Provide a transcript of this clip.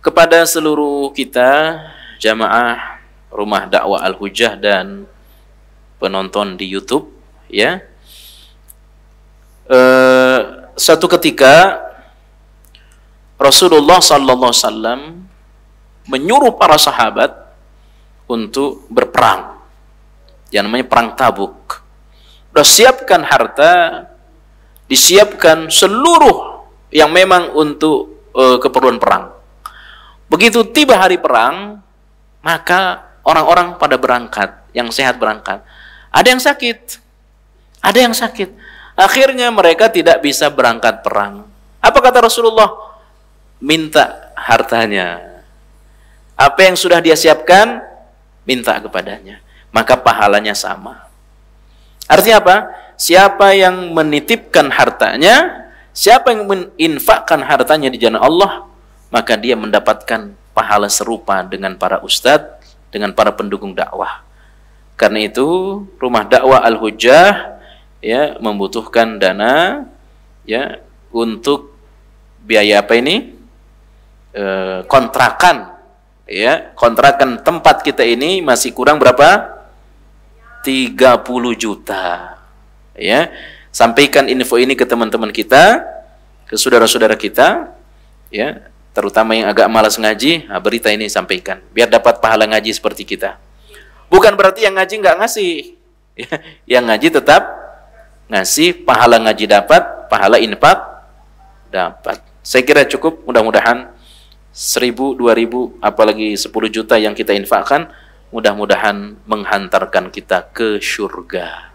kepada seluruh kita jamaah rumah dakwah Al-Hujjah dan penonton di YouTube ya. Uh, suatu ketika Rasulullah sallallahu wasallam menyuruh para sahabat untuk berperang. Yang namanya perang Tabuk. Sudah siapkan harta, disiapkan seluruh yang memang untuk uh, keperluan perang. Begitu tiba hari perang, maka orang-orang pada berangkat, yang sehat berangkat. Ada yang sakit, ada yang sakit. Akhirnya mereka tidak bisa berangkat perang. Apa kata Rasulullah? Minta hartanya. Apa yang sudah dia siapkan, minta kepadanya. Maka pahalanya sama. Artinya apa? Siapa yang menitipkan hartanya, siapa yang menginfakkan hartanya di jalan Allah, maka dia mendapatkan pahala serupa dengan para ustadz, dengan para pendukung dakwah. Karena itu, rumah dakwah Al-Hujjah ya membutuhkan dana ya untuk biaya apa ini? E, kontrakan ya, kontrakan tempat kita ini masih kurang berapa? 30 juta. Ya. Sampaikan info ini ke teman-teman kita, ke saudara-saudara kita, ya, terutama yang agak malas ngaji, nah berita ini sampaikan biar dapat pahala ngaji seperti kita. Bukan berarti yang ngaji nggak ngasih. Ya, yang ngaji tetap ngasih, pahala ngaji dapat, pahala infak dapat. Saya kira cukup, mudah-mudahan seribu, dua ribu, apalagi sepuluh juta yang kita infakkan, mudah-mudahan menghantarkan kita ke surga.